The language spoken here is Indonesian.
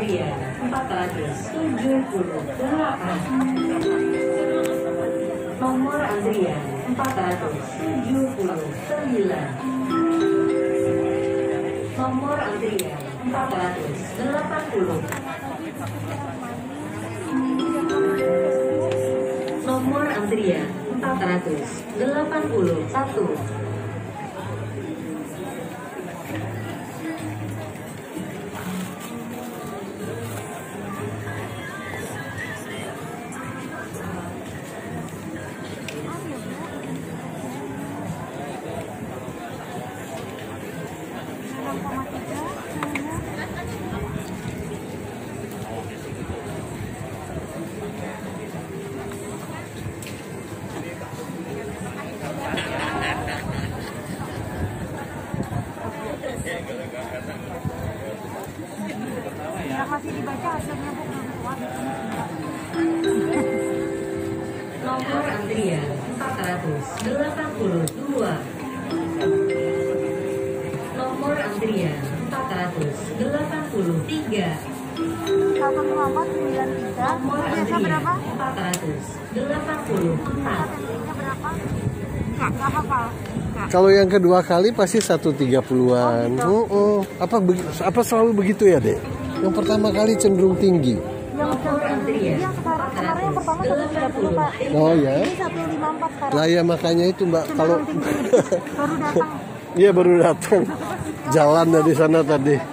Andrea 478 Nomor Andrea 479 Nomor Andrea 480 Nomor Andrea 481 masih dibaca hasilnya. Nomor Andrea 482 Andrea 483 Satu empat sembilan tiga. Nomor Biasa Andrea berapa? 484 Biasanya berapa? Enggak, enggak hafal. Enggak. Kalau yang kedua kali pasti 130-an. Oh, gitu. Oh, Apa apa selalu begitu ya, Dek? Yang pertama kali cenderung tinggi. Yang Andrea yang sekarang kemarin yang pertama satu tiga puluh pak. Oh ya. Ini satu lima empat sekarang. Lah ya makanya itu, Mbak, kalau Cenderung tinggi. Baru datang. Iya baru datang. Jalan dari sana tadi.